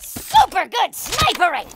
Super good snipering!